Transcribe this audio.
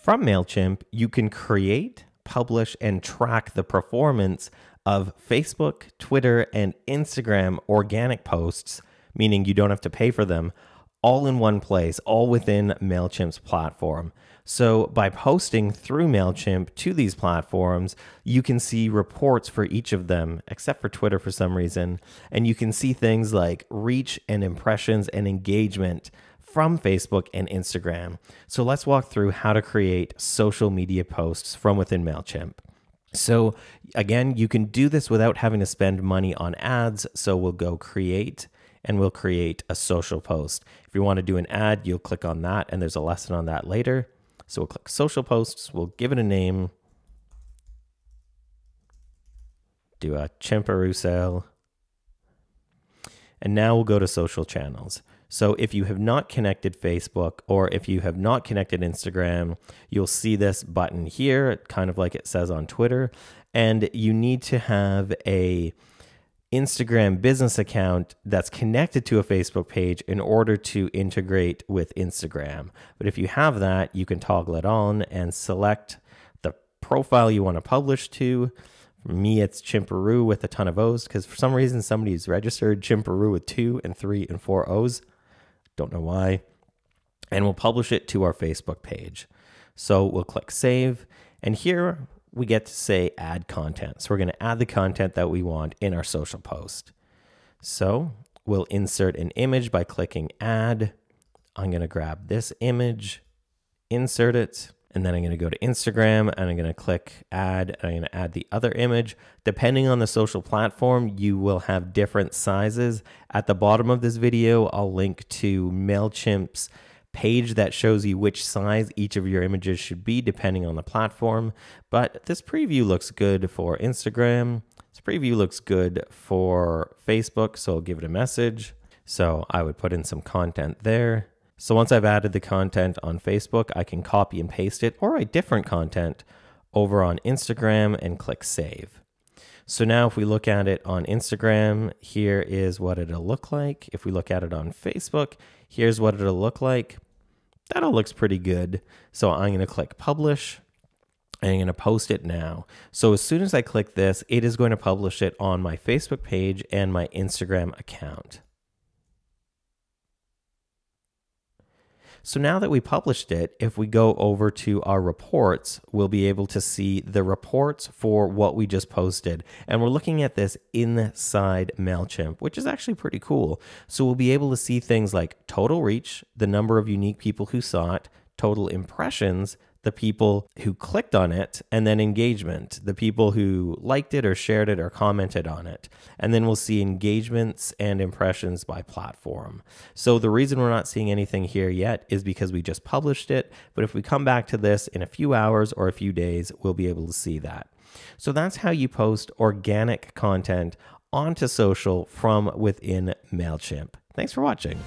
From MailChimp, you can create, publish, and track the performance of Facebook, Twitter, and Instagram organic posts, meaning you don't have to pay for them, all in one place, all within MailChimp's platform. So, by posting through MailChimp to these platforms, you can see reports for each of them, except for Twitter for some reason. And you can see things like reach and impressions and engagement from Facebook and Instagram. So, let's walk through how to create social media posts from within MailChimp. So, again, you can do this without having to spend money on ads. So, we'll go create and we'll create a social post. If you want to do an ad, you'll click on that, and there's a lesson on that later. So we'll click social posts, we'll give it a name, do a Chimperoo sale, and now we'll go to social channels. So if you have not connected Facebook or if you have not connected Instagram, you'll see this button here, kind of like it says on Twitter, and you need to have a Instagram business account that's connected to a Facebook page in order to integrate with Instagram. But if you have that, you can toggle it on and select the profile you want to publish to. For me, it's Chimperoo with a ton of O's because for some reason somebody's registered Chimperoo with two and three and four O's. Don't know why. And we'll publish it to our Facebook page. So we'll click save. And here we get to say add content. So we're going to add the content that we want in our social post. So we'll insert an image by clicking add. I'm going to grab this image, insert it, and then I'm going to go to Instagram and I'm going to click add. And I'm going to add the other image. Depending on the social platform, you will have different sizes. At the bottom of this video, I'll link to MailChimp's page that shows you which size each of your images should be depending on the platform. But this preview looks good for Instagram. This preview looks good for Facebook, so I'll give it a message. So I would put in some content there. So once I've added the content on Facebook, I can copy and paste it or write different content over on Instagram and click save. So now if we look at it on Instagram, here is what it'll look like. If we look at it on Facebook, here's what it'll look like. That all looks pretty good. So I'm going to click publish and I'm going to post it now. So as soon as I click this, it is going to publish it on my Facebook page and my Instagram account. So now that we published it, if we go over to our reports, we'll be able to see the reports for what we just posted. And we're looking at this inside MailChimp, which is actually pretty cool. So we'll be able to see things like total reach, the number of unique people who saw it, total impressions, the people who clicked on it, and then engagement, the people who liked it or shared it or commented on it. And then we'll see engagements and impressions by platform. So the reason we're not seeing anything here yet is because we just published it. But if we come back to this in a few hours or a few days, we'll be able to see that. So that's how you post organic content onto social from within MailChimp. Thanks for watching.